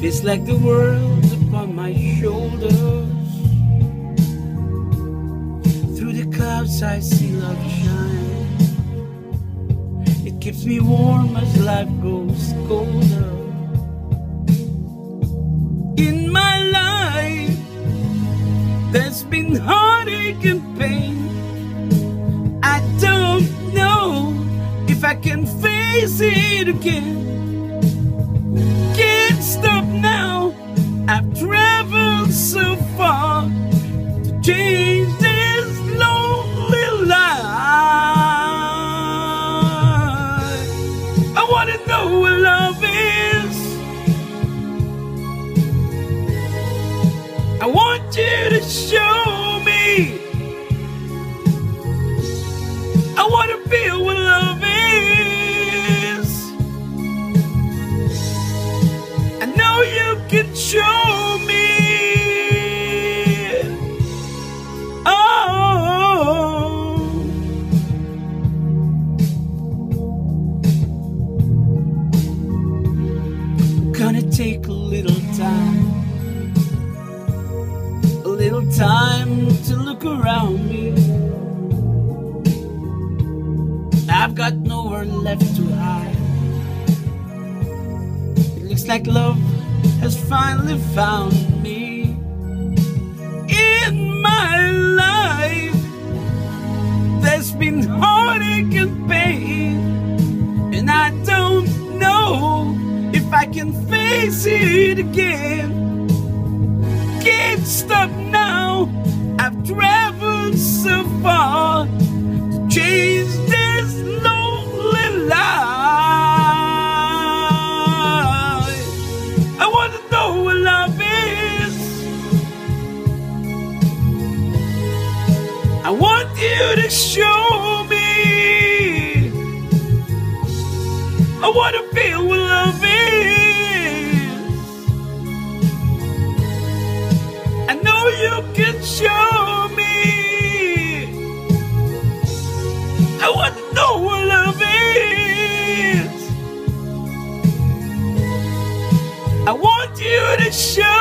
Feels like the world upon my shoulders. Through the clouds I see love shine. It keeps me warm as life grows colder. In my life There's been heartache and pain. I don't know if I can face it again. Want you to show me. I wanna feel what love is. I know you can show me. Oh, gonna take little time to look around me. I've got nowhere left to hide. It looks like love has finally found me. In my life, there's been heartache and pain, and I don't know if I can face it again. Stop now. I've traveled so far to change this lonely life. I want to know what love is. I want you to show me. I want to feel can show me. I want to know what love is. I want you to show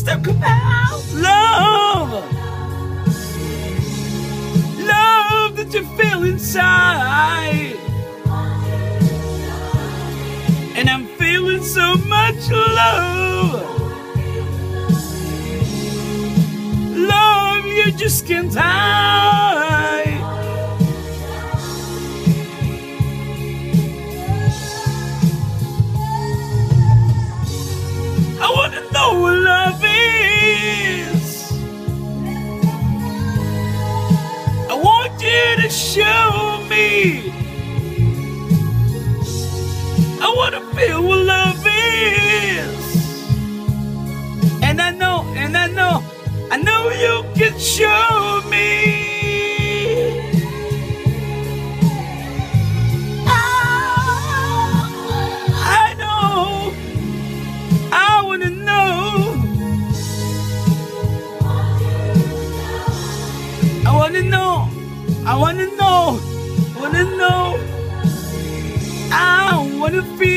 Talk about love. Love that you feel inside. And I'm feeling so much love. Love you just can't hide. I know you can show me. Oh. I know, I wanna know. I wanna know, I wanna know, I wanna know. I wanna feel